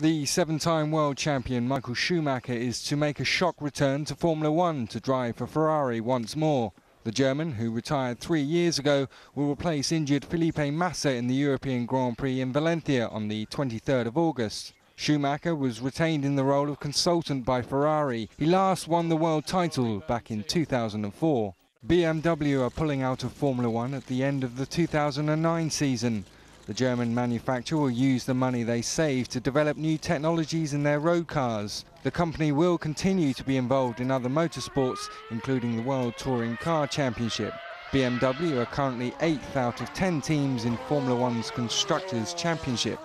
The seven-time world champion Michael Schumacher is to make a shock return to Formula One to drive for Ferrari once more. The German, who retired three years ago, will replace injured Felipe Massa in the European Grand Prix in Valencia on the 23rd of August. Schumacher was retained in the role of consultant by Ferrari. He last won the world title back in 2004. BMW are pulling out of Formula One at the end of the 2009 season. The German manufacturer will use the money they save to develop new technologies in their road cars. The company will continue to be involved in other motorsports, including the World Touring Car Championship. BMW are currently 8th out of 10 teams in Formula One's Constructors' Championship.